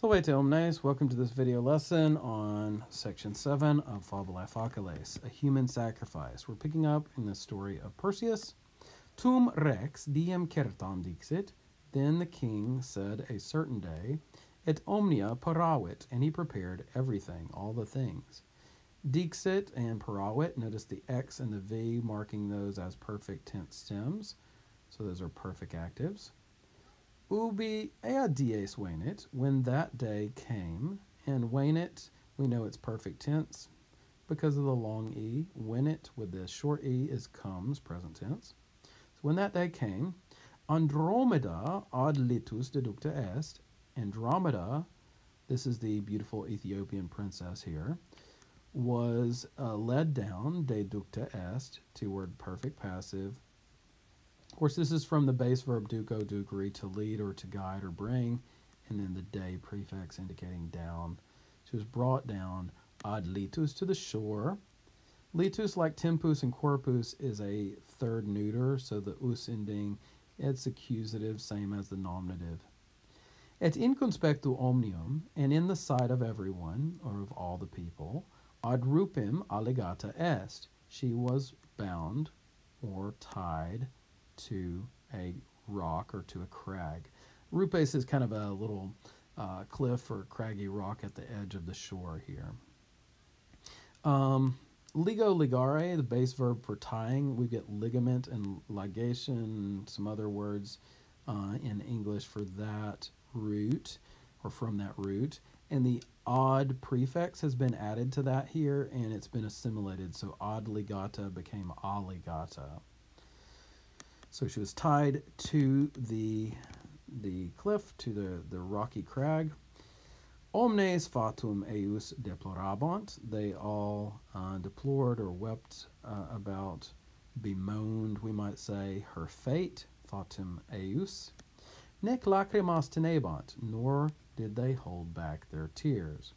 Salvete Omnes, welcome to this video lesson on section 7 of Fabulae Faciles, a human sacrifice. We're picking up in the story of Perseus. Tum rex diem certam dixit, then the king said a certain day, et omnia paravit, and he prepared everything, all the things. Dixit and paravit, notice the X and the V marking those as perfect tense stems, so those are perfect actives ubi ea dies venit, when that day came, and venit, we know it's perfect tense because of the long e. When it with the short e is comes, present tense. So when that day came, Andromeda ad litus deducta est, Andromeda, this is the beautiful Ethiopian princess here, was uh, led down, deducta est, two word perfect passive, course, this is from the base verb duco, ducere, to lead or to guide or bring, and then the day prefix indicating down. She was brought down ad litus to the shore. Litus, like tempus and corpus, is a third neuter, so the us ending, it's accusative, same as the nominative. Et in conspectu omnium, and in the sight of everyone, or of all the people, ad rupim allegata est, she was bound or tied to a rock or to a crag. Rupes is kind of a little uh, cliff or craggy rock at the edge of the shore here. Um, ligo ligare, the base verb for tying, we get ligament and ligation, some other words uh, in English for that root or from that root. And the ad prefix has been added to that here and it's been assimilated. So ad ligata became alligata. So she was tied to the the cliff, to the, the rocky crag. Omnes fatum eius deplorabant. They all uh, deplored or wept uh, about, bemoaned, we might say, her fate, fatum eius. Nec lacrimas tenebant, nor did they hold back their tears.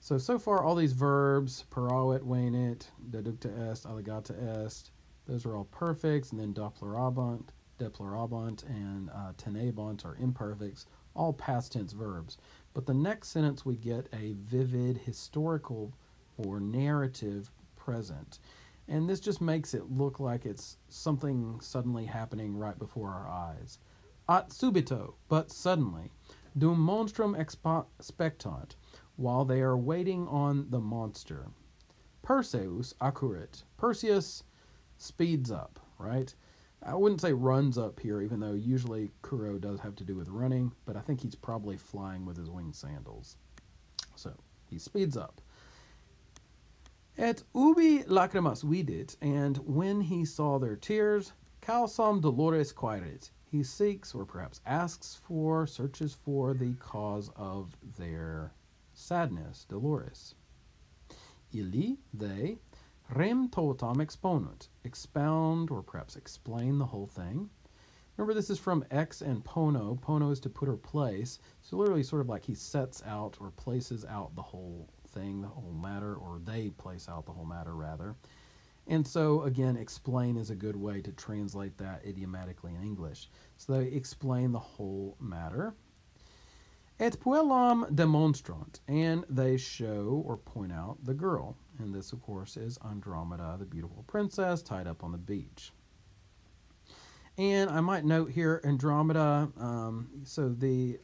So, so far, all these verbs, paravit, venit, deducta est, allegata est, those are all perfects, and then deplorabant, deplorabant, and uh, tenebant are imperfects, all past tense verbs. But the next sentence we get a vivid historical or narrative present. And this just makes it look like it's something suddenly happening right before our eyes. At subito, but suddenly, dum monstrum expectant, while they are waiting on the monster. Perseus accurrit. Perseus speeds up, right? I wouldn't say runs up here, even though usually curro does have to do with running, but I think he's probably flying with his winged sandals. So he speeds up. Et ubi lacrimas vidit, and when he saw their tears, causam doloris quaerit, he seeks, or perhaps asks for, searches for the cause of their sadness, doloris. Illi, they, Rem totam exponent, expound or perhaps explain the whole thing. Remember, this is from ex and pono. Pono is to put or place. So, literally, sort of like he sets out or places out the whole thing, the whole matter, or they place out the whole matter, rather. And so, again, explain is a good way to translate that idiomatically in English. So, they explain the whole matter. Et puellam demonstrant, and they show or point out the girl. And this, of course, is Andromeda, the beautiful princess, tied up on the beach. And I might note here Andromeda, um, so the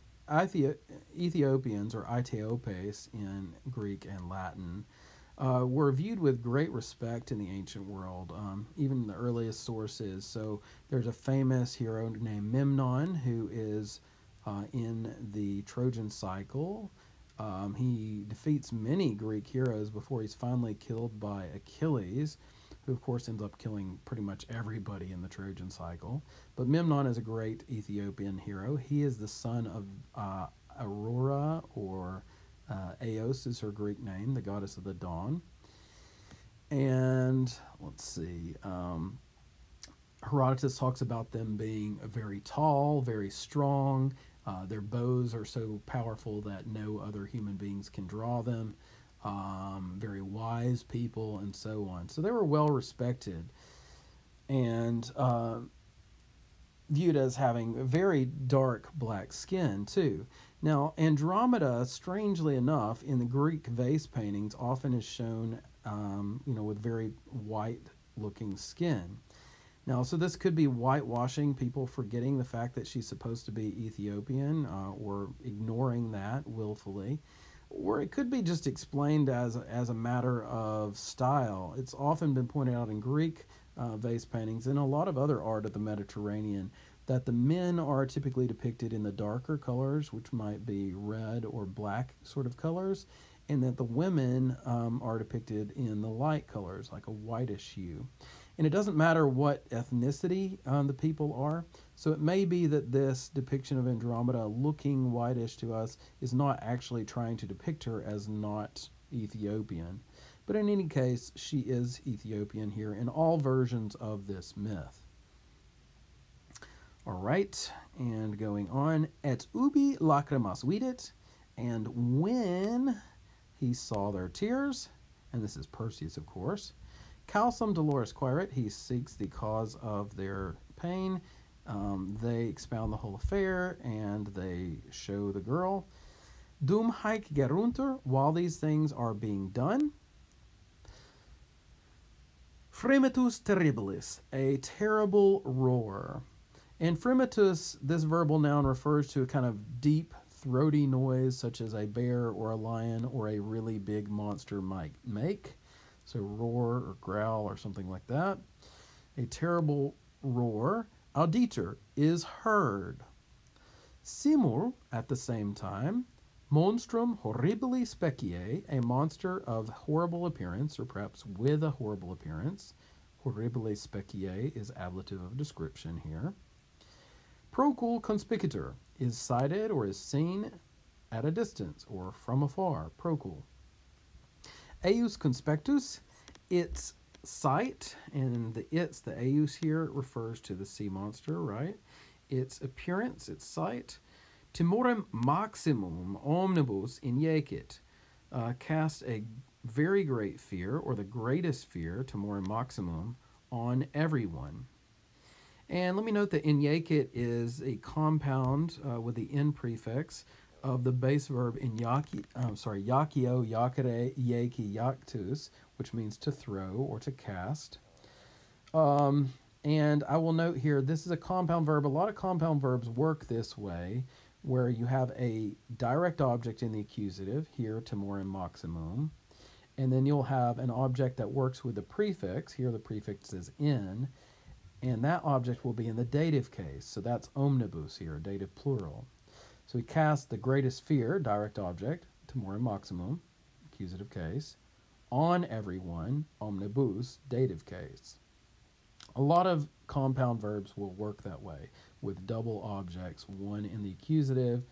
Ethiopians, or Aethiopes in Greek and Latin, uh, were viewed with great respect in the ancient world, um, even the earliest sources. So there's a famous hero named Memnon who is uh, in the Trojan cycle. Um, he defeats many Greek heroes before he's finally killed by Achilles, who, of course, ends up killing pretty much everybody in the Trojan cycle. But Memnon is a great Ethiopian hero. He is the son of uh, Aurora, or uh, Eos is her Greek name, the goddess of the dawn. And let's see. Um, Herodotus talks about them being very tall, very strong, uh, their bows are so powerful that no other human beings can draw them. Um, very wise people, and so on. So they were well respected. And uh, viewed as having very dark black skin too. Now, Andromeda, strangely enough, in the Greek vase paintings, often is shown, um, you know, with very white-looking skin. Now, so this could be whitewashing, people forgetting the fact that she's supposed to be Ethiopian uh, or ignoring that willfully. Or it could be just explained as, as a matter of style. It's often been pointed out in Greek uh, vase paintings and a lot of other art of the Mediterranean that the men are typically depicted in the darker colors, which might be red or black sort of colors, and that the women um, are depicted in the light colors, like a whitish hue. And it doesn't matter what ethnicity um, the people are. So it may be that this depiction of Andromeda looking whitish to us is not actually trying to depict her as not Ethiopian. But in any case, she is Ethiopian here in all versions of this myth. All right, and going on, et ubi lacrimas vidit, and when he saw their tears, and this is Perseus, of course, Calcem doloris quaerit, he seeks the cause of their pain. Um, they expound the whole affair and they show the girl. Dum haec geruntur, while these things are being done. Fremitus terribilis, a terrible roar. And fremitus, this verbal noun refers to a kind of deep, throaty noise such as a bear or a lion or a really big monster might make. So roar or growl or something like that. A terrible roar, auditur, is heard. Simul, at the same time, monstrum horribili specie, a monster of horrible appearance, or perhaps with a horrible appearance. Horribili specie is ablative of description here. Procul conspicitur is sighted or is seen at a distance or from afar. Procul. Eius conspectus, its sight, and the its, the Eius here, refers to the sea monster, right? Its appearance, its sight. Timorem maximum omnibus injecit, uh, cast a very great fear, or the greatest fear, timorem maximum, on everyone. And let me note that injecit is a compound uh, with the in prefix of the base verb in yaki, I'm sorry, yakio, yakere, yaki, yaktus, which means to throw or to cast. Um, and I will note here, this is a compound verb. A lot of compound verbs work this way, where you have a direct object in the accusative, here, timorem maximum, and then you'll have an object that works with the prefix, here the prefix is in, and that object will be in the dative case. So that's omnibus here, dative plural. So we cast the greatest fear, direct object, timorem maximum, accusative case, on everyone, omnibus, dative case. A lot of compound verbs will work that way with double objects, one in the accusative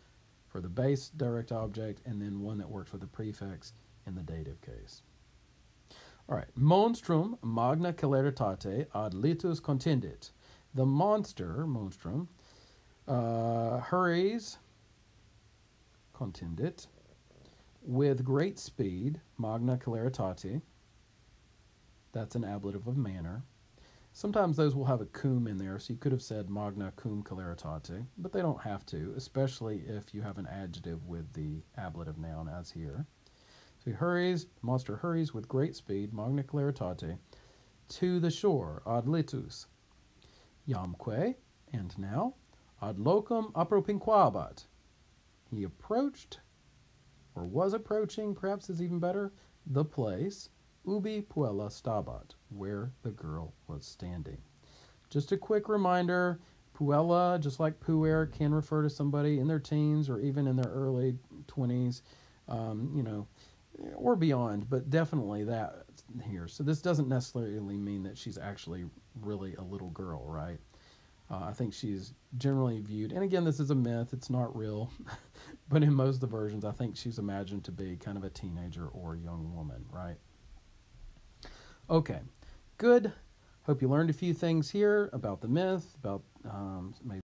for the base direct object, and then one that works with the prefix in the dative case. All right, monstrum magna celeritate ad litus contendit. The monster, monstrum, uh, hurries contendit, with great speed, magna celeritate. That's an ablative of manner. Sometimes those will have a cum in there, so you could have said magna cum celeritate, but they don't have to, especially if you have an adjective with the ablative noun as here. So he hurries, monster hurries with great speed, magna celeritate, to the shore, ad litus. Jamque, and now, ad locum appropinquabat, he approached, or was approaching, perhaps is even better, the place, ubi puella stabat, where the girl was standing. Just a quick reminder, puella, just like puer, can refer to somebody in their teens or even in their early 20s, um, you know, or beyond, but definitely that here. So this doesn't necessarily mean that she's actually really a little girl, right? Uh, I think she's generally viewed, and again, this is a myth, it's not real, but in most of the versions, I think she's imagined to be kind of a teenager or a young woman, right? Okay, good. Hope you learned a few things here about the myth, about um, maybe